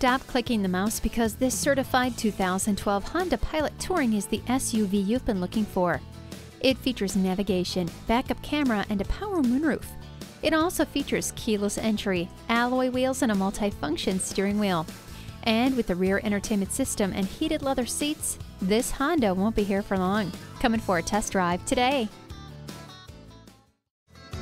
Stop clicking the mouse because this certified 2012 Honda Pilot Touring is the SUV you've been looking for. It features navigation, backup camera, and a power moonroof. It also features keyless entry, alloy wheels, and a multi-function steering wheel. And with the rear entertainment system and heated leather seats, this Honda won't be here for long. Coming for a test drive today.